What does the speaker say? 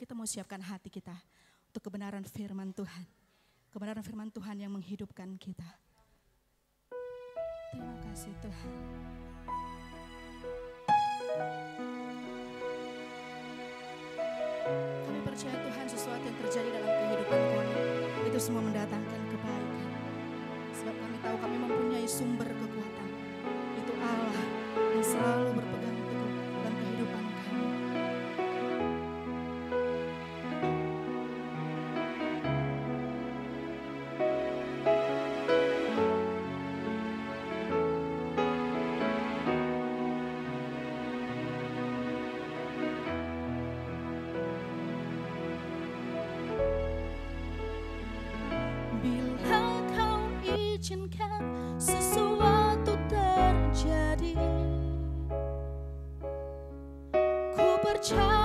kita mau siapkan hati kita untuk kebenaran firman Tuhan. Kebenaran firman Tuhan yang menghidupkan kita. Terima kasih Tuhan. Kami percaya Tuhan sesuatu yang terjadi dalam kehidupan kami itu semua mendatangkan kebaikan. Sebab kami tahu kami mempunyai sumber kekuatan. Itu Allah yang selalu berpegang izinkan sesuatu terjadi. Ku percaya.